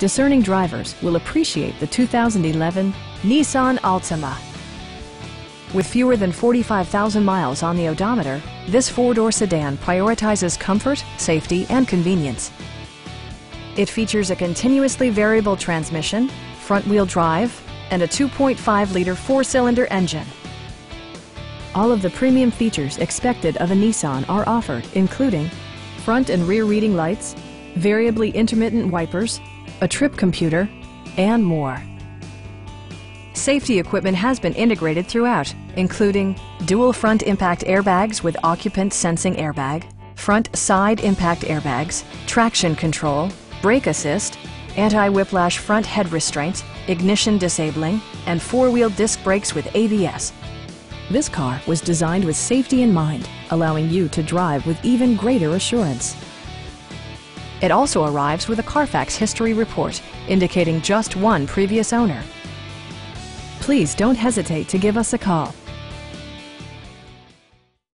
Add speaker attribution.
Speaker 1: Discerning drivers will appreciate the 2011 Nissan Altima. With fewer than 45,000 miles on the odometer, this four-door sedan prioritizes comfort, safety, and convenience. It features a continuously variable transmission, front-wheel drive, and a 2.5-liter four-cylinder engine. All of the premium features expected of a Nissan are offered, including front and rear reading lights, variably intermittent wipers, a trip computer, and more. Safety equipment has been integrated throughout, including dual front impact airbags with occupant sensing airbag, front side impact airbags, traction control, brake assist, anti-whiplash front head restraints, ignition disabling, and four-wheel disc brakes with ABS. This car was designed with safety in mind, allowing you to drive with even greater assurance. It also arrives with a Carfax history report, indicating just one previous owner. Please don't hesitate to give us a call